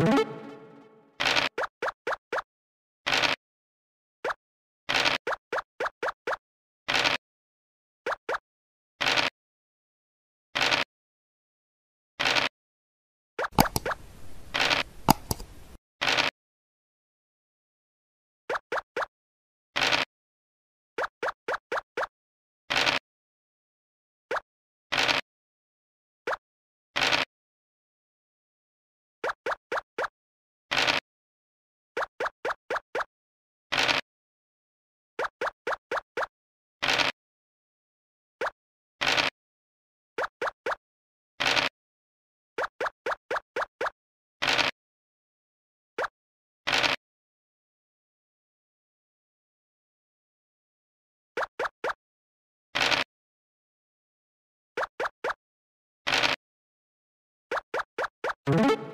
you you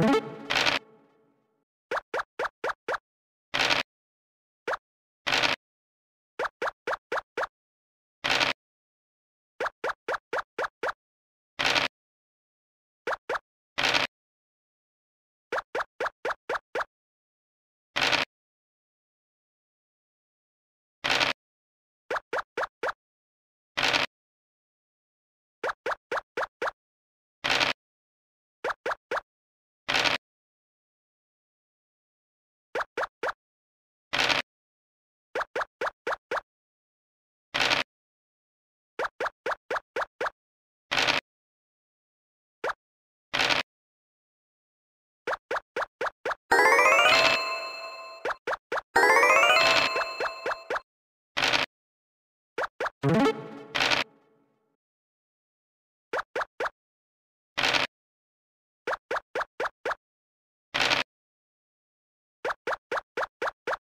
you